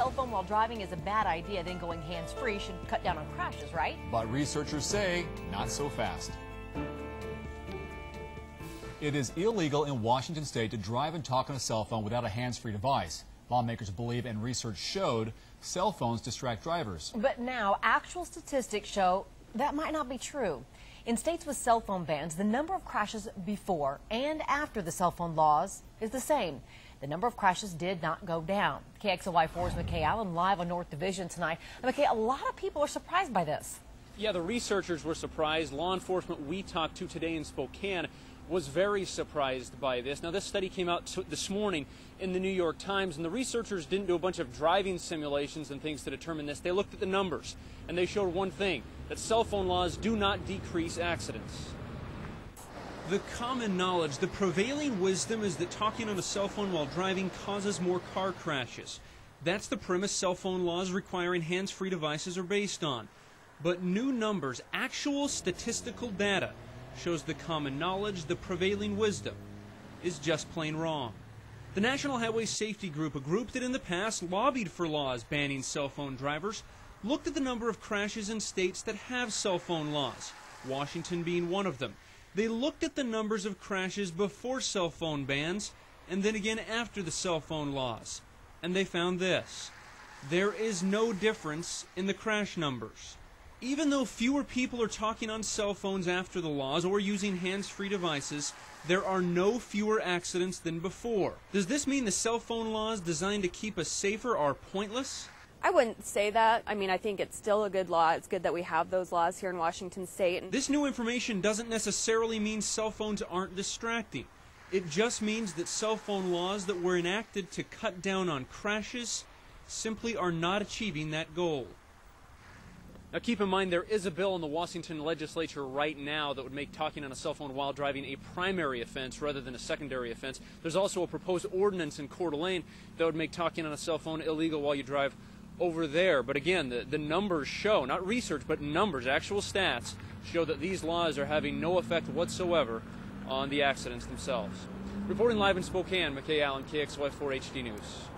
cell phone while driving is a bad idea, then going hands-free should cut down on crashes, right? But researchers say not so fast. It is illegal in Washington state to drive and talk on a cell phone without a hands-free device. Lawmakers believe, and research showed, cell phones distract drivers. But now, actual statistics show that might not be true. In states with cell phone bans, the number of crashes before and after the cell phone laws is the same. The number of crashes did not go down. KXLY4's McKay Allen live on North Division tonight. And McKay, a lot of people are surprised by this. Yeah, the researchers were surprised. Law enforcement we talked to today in Spokane was very surprised by this. Now, this study came out this morning in the New York Times, and the researchers didn't do a bunch of driving simulations and things to determine this. They looked at the numbers, and they showed one thing that cell phone laws do not decrease accidents. The common knowledge, the prevailing wisdom is that talking on a cell phone while driving causes more car crashes. That's the premise cell phone laws requiring hands free devices are based on. But new numbers, actual statistical data, shows the common knowledge, the prevailing wisdom, is just plain wrong. The National Highway Safety Group, a group that in the past lobbied for laws banning cell phone drivers, looked at the number of crashes in states that have cell phone laws, Washington being one of them. They looked at the numbers of crashes before cell phone bans and then again after the cell phone laws. And they found this. There is no difference in the crash numbers. Even though fewer people are talking on cell phones after the laws or using hands-free devices, there are no fewer accidents than before. Does this mean the cell phone laws designed to keep us safer are pointless? I wouldn't say that. I mean, I think it's still a good law. It's good that we have those laws here in Washington state. This new information doesn't necessarily mean cell phones aren't distracting. It just means that cell phone laws that were enacted to cut down on crashes simply are not achieving that goal. Now, keep in mind there is a bill in the Washington legislature right now that would make talking on a cell phone while driving a primary offense rather than a secondary offense. There's also a proposed ordinance in Coeur d'Alene that would make talking on a cell phone illegal while you drive over there. But again, the, the numbers show, not research, but numbers, actual stats, show that these laws are having no effect whatsoever on the accidents themselves. Reporting live in Spokane, McKay Allen, KXLY4 HD News.